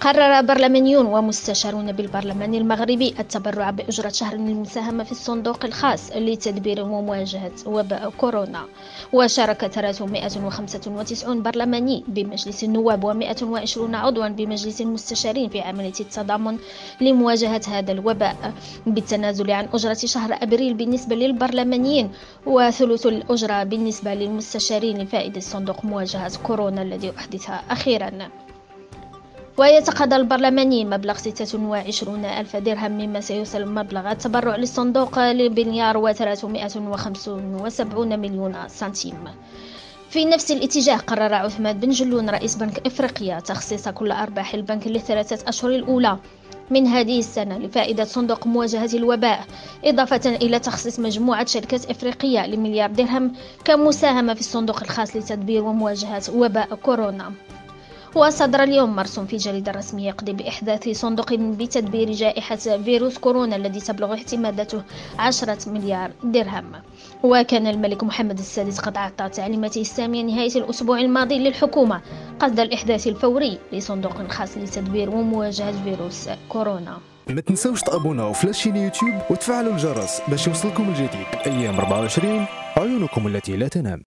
قرر برلمانيون ومستشارون بالبرلمان المغربي التبرع بأجرة شهر للمساهمة في الصندوق الخاص لتدبير ومواجهة وباء كورونا. وشارك 395 برلماني بمجلس النواب و120 عضوا بمجلس المستشارين في عملية التضامن لمواجهة هذا الوباء. بالتنازل عن أجرة شهر أبريل بالنسبة للبرلمانيين وثلث الأجرة بالنسبة للمستشارين لفائدة صندوق مواجهة كورونا الذي أحدث أخيرا. ويتقاضى البرلماني مبلغ 26 ألف درهم مما سيوصل مبلغ التبرع للصندوق لبليار و375 مليون سنتيم. في نفس الاتجاه قرر عثمان بن جلون رئيس بنك إفريقيا تخصيص كل أرباح البنك للثلاثة أشهر الأولى. من هذه السنة لفائدة صندوق مواجهة الوباء إضافة إلى تخصيص مجموعة شركات إفريقية لمليار درهم كمساهمة في الصندوق الخاص لتدبير ومواجهة وباء كورونا. وصدر اليوم مرسوم في الجريدة الرسمية يقضي بإحداث صندوق بتدبير جائحة فيروس كورونا الذي تبلغ اعتماداته عشرة مليار درهم. وكان الملك محمد السادس قد أعطى تعليماته السامية نهاية الأسبوع الماضي للحكومة قصد الإحداث الفوري لصندوق خاص لتدبير ومواجهة فيروس كورونا. ما تنسوش تابوناو في la chaîne يوتيوب وتفعلوا الجرس باش يوصلكم الجديد أيام 24 عيونكم التي لا تنام.